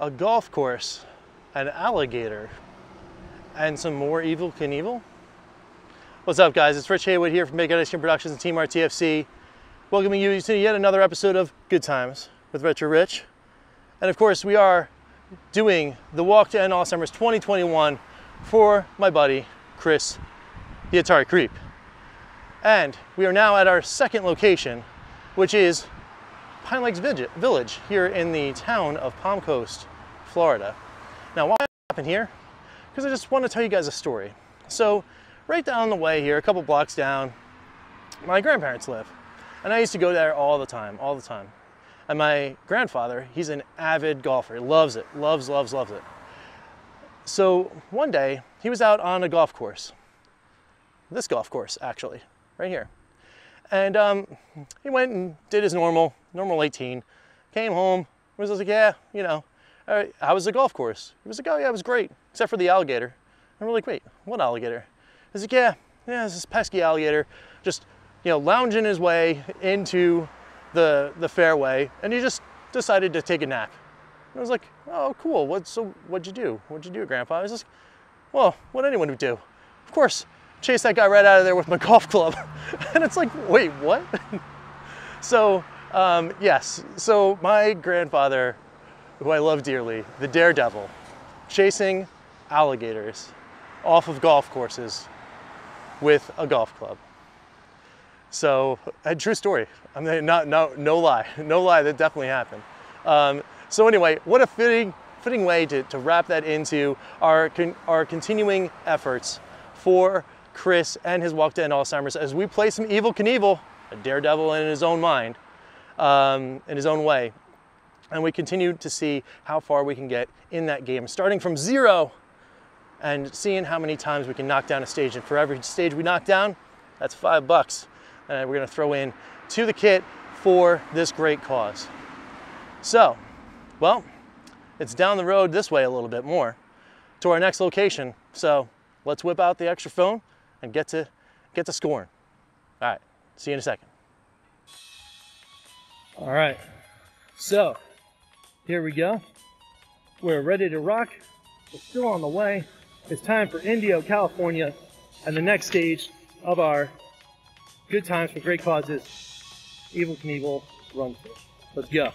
a golf course, an alligator, and some more Evel Knievel. What's up, guys? It's Rich Haywood here from Bacon Ice Cream Productions and Team RTFC, welcoming you to yet another episode of Good Times with Retro Rich. And of course, we are doing the Walk to End Alzheimer's 2021 for my buddy, Chris, the Atari Creep. And we are now at our second location, which is Pine Lakes Village here in the town of Palm Coast, Florida. Now, why happened here? Because I just want to tell you guys a story. So, right down the way here, a couple blocks down, my grandparents live. And I used to go there all the time, all the time. And my grandfather, he's an avid golfer. He loves it, loves, loves, loves it. So one day, he was out on a golf course. This golf course, actually, right here. And um, he went and did his normal, normal 18. Came home, was like, yeah, you know, how was the golf course? He was like, oh yeah, it was great, except for the alligator. And we're like, wait, what alligator? He's like, yeah, yeah, this pesky alligator, just, you know, lounging his way into the, the fairway, and he just decided to take a nap. And I was like, oh, cool, what, so what'd you do? What'd you do, Grandpa? I was like, well, what anyone would do. Of course, chase that guy right out of there with my golf club. and it's like, wait, what? so, um, yes, so my grandfather, who I love dearly, the daredevil, chasing alligators off of golf courses with a golf club. So, a true story. I mean, not, no, no lie, no lie, that definitely happened. Um, so anyway, what a fitting, fitting way to, to wrap that into our, con, our continuing efforts for Chris and his walk to end Alzheimer's as we play some Evel Knievel, a daredevil in his own mind, um, in his own way. And we continue to see how far we can get in that game, starting from zero and seeing how many times we can knock down a stage. And for every stage we knock down, that's five bucks. And we're gonna throw in to the kit for this great cause. So, well, it's down the road this way a little bit more to our next location. So let's whip out the extra phone and get to get to scoring. All right, see you in a second. All right, so here we go. We're ready to rock. We're still on the way. It's time for Indio, California, and the next stage of our Good Times for Great Causes, Evel Knievel Run. Let's go.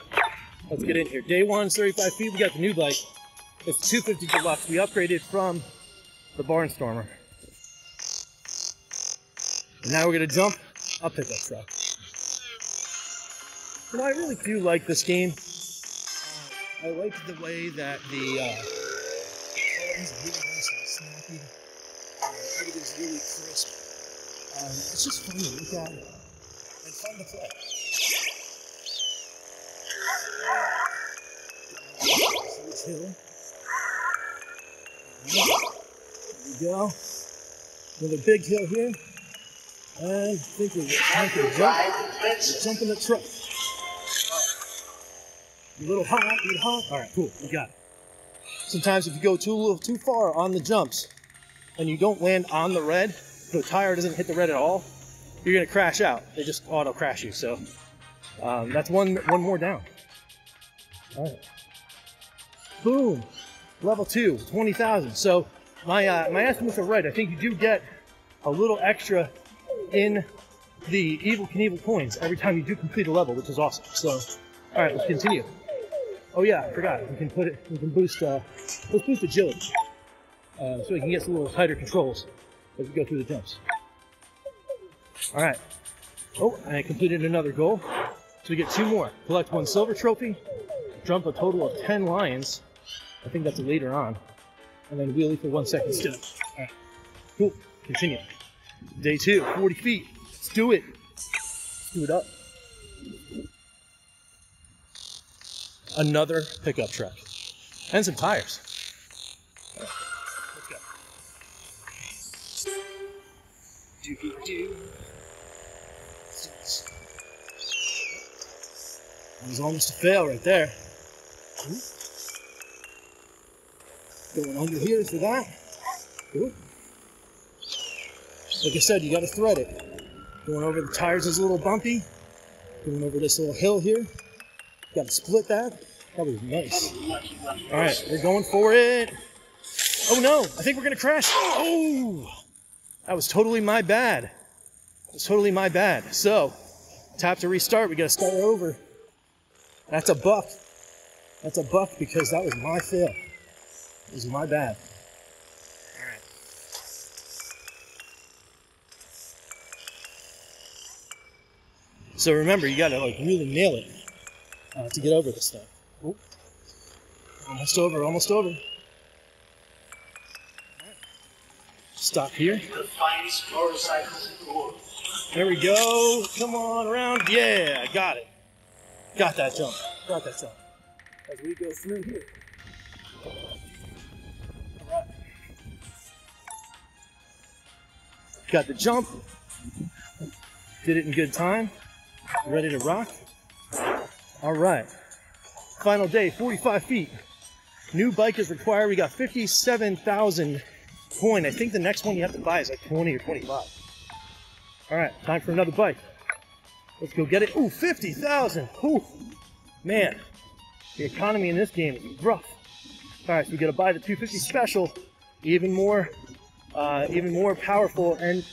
Let's get in here. Day one, 35 feet. We got the new bike. It's 250 deluxe. We upgraded from the Barnstormer. And now we're gonna jump a pickup truck. You know, I really do like this game. I like the way that the uh, really nice and snappy. Uh, everything's really crisp. Um, it's just fun to look at and fun to play. hill. There we go. Another big hill here. And I think we're time to jump. Jumping the truck. A little hot, a little hot. All right, cool, we got it. Sometimes if you go too little too far on the jumps and you don't land on the red, the tire doesn't hit the red at all, you're gonna crash out. They just auto crash you. So um, that's one one more down. All right. Boom. Level two, 20,000. So my, uh, my estimates are right. I think you do get a little extra in the Evel Knievel coins every time you do complete a level, which is awesome. So, all right, let's continue. Oh yeah, I forgot. We can put it, we can boost, uh, let's boost agility. Uh, so we can get some little tighter controls as we go through the jumps. All right. Oh, I completed another goal. So we get two more. Collect one silver trophy, jump a total of 10 lions, I think that's later on. And then wheelie for one second still. Alright. Cool. Continue. Day two, 40 feet. Let's do it. Let's do it up. Another pickup truck. And some tires. Do. That was almost a fail right there. Ooh. Going under here for that. Like I said, you got to thread it. Going over the tires is a little bumpy. Going over this little hill here. Got to split that. That was nice. All right, we're going for it. Oh no, I think we're gonna crash. Oh, that was totally my bad. That was totally my bad. So, tap to restart. We gotta start over. That's a buck. That's a buck because that was my fail. It was my bad. All right. So remember, you gotta like really nail it uh, to get over this stuff. Almost over, almost over. Stop here. There we go. Come on around. Yeah, I got it. Got that jump. Got that jump. As we go through here. Alright. Got the jump. Did it in good time. Ready to rock. Alright. Final day, 45 feet. New bike is required. We got 57,000 coin. I think the next one you have to buy is like 20 or 25. All right, time for another bike. Let's go get it. Ooh, 50,000. Ooh, man, the economy in this game is rough. All right, so we got to buy the 250 special, even more, uh, even more powerful, and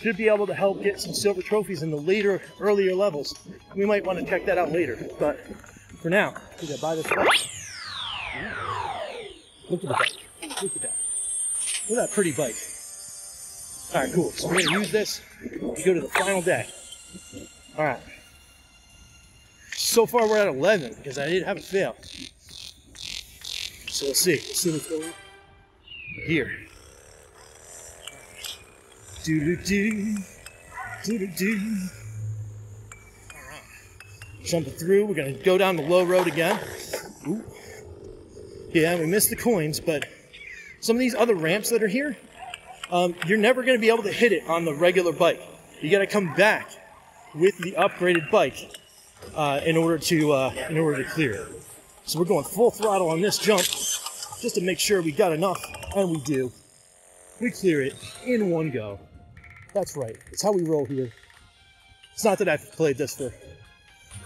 should be able to help get some silver trophies in the later, earlier levels. We might want to check that out later, but for now, we got to buy this bike. Look at the bike. Look at that. Look at that pretty bike. All right, cool. So we're gonna use this to go to the final day. All right. So far we're at 11 because I didn't have a fail. So let's see. Let's see what's going on here. Do do do do do do. Right. Jumping through. We're gonna go down the low road again. Ooh. Yeah, we missed the coins, but some of these other ramps that are here, um, you're never going to be able to hit it on the regular bike. You got to come back with the upgraded bike uh, in order to uh, in order to clear it. So we're going full throttle on this jump just to make sure we got enough, and we do. We clear it in one go. That's right. It's how we roll here. It's not that I've played this for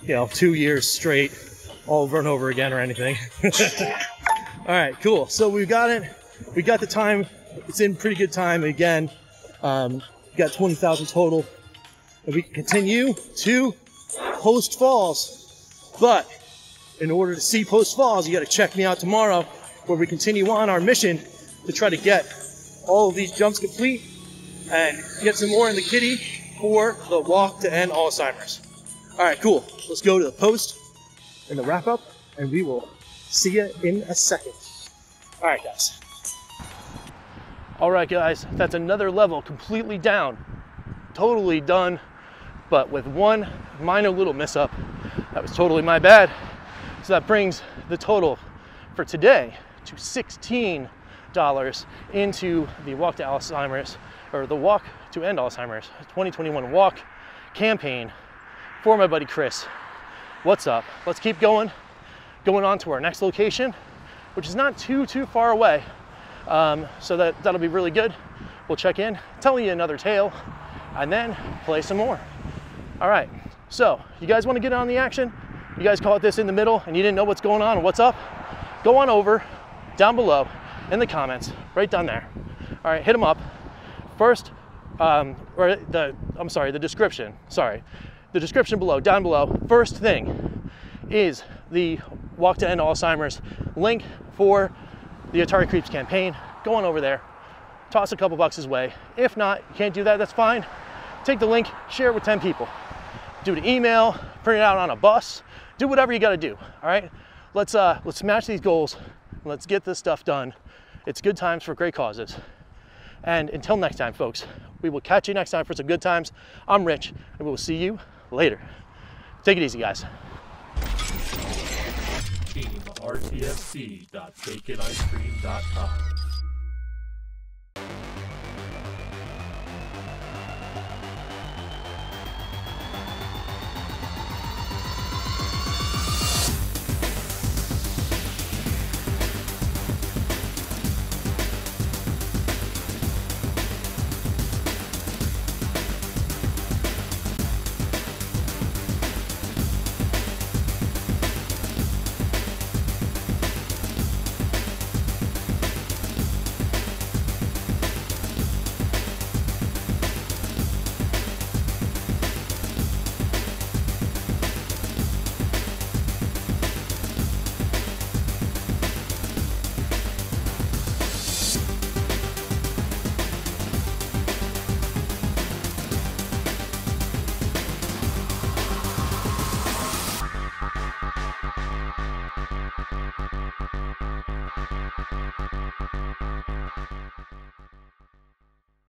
you know two years straight, all over and over again or anything. All right, cool. So we've got it we got the time. It's in pretty good time again. Um, we got 20,000 total. And we can continue to Post Falls. But in order to see Post Falls, you got to check me out tomorrow where we continue on our mission to try to get all of these jumps complete and get some more in the kitty for the walk to end Alzheimer's. All right, cool. Let's go to the post and the wrap up, and we will see you in a second. All right, guys. All right, guys, that's another level completely down, totally done, but with one minor little mess up. That was totally my bad. So that brings the total for today to $16 into the Walk to Alzheimer's, or the Walk to End Alzheimer's 2021 Walk campaign for my buddy Chris. What's up? Let's keep going. Going on to our next location, which is not too, too far away. Um, so that, that'll be really good. We'll check in, tell you another tale, and then play some more. All right, so you guys wanna get on the action? You guys caught this in the middle and you didn't know what's going on what's up? Go on over down below in the comments, right down there. All right, hit them up. First, um, or the, I'm sorry, the description, sorry. The description below, down below, first thing is the Walk to End Alzheimer's link for the Atari Creeps campaign, go on over there, toss a couple bucks his way. If not, you can't do that, that's fine. Take the link, share it with 10 people. Do an email, print it out on a bus, do whatever you gotta do, all right? Let's, uh, let's smash these goals, let's get this stuff done. It's good times for great causes. And until next time, folks, we will catch you next time for some good times. I'm Rich, and we will see you later. Take it easy, guys.